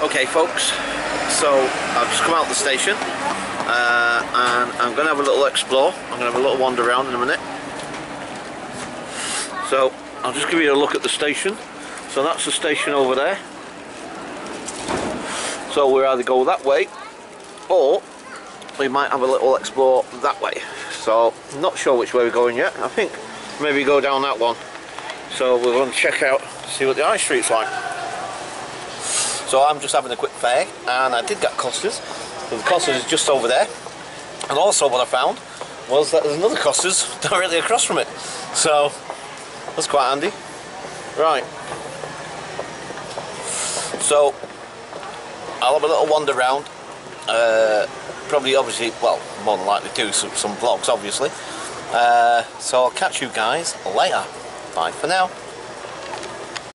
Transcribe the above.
Okay folks, so I've just come out of the station uh, and I'm going to have a little explore. I'm going to have a little wander around in a minute. So I'll just give you a look at the station. So that's the station over there. So we'll either go that way or we might have a little explore that way. So not sure which way we're going yet. I think maybe go down that one. So we're going to check out, see what the high street's like. So I'm just having a quick fare and I did get Costas. The Costas is just over there. And also what I found was that there's another Costas directly across from it. So that's quite handy. Right. So I'll have a little wander around. Uh, probably obviously, well, more than likely do some, some vlogs obviously. Uh, so I'll catch you guys later. Bye for now.